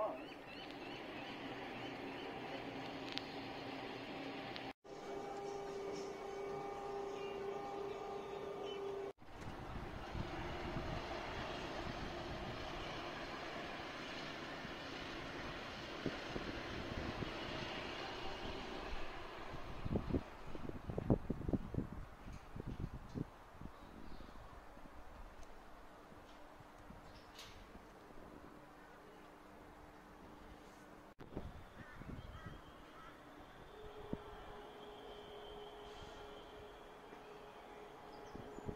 was.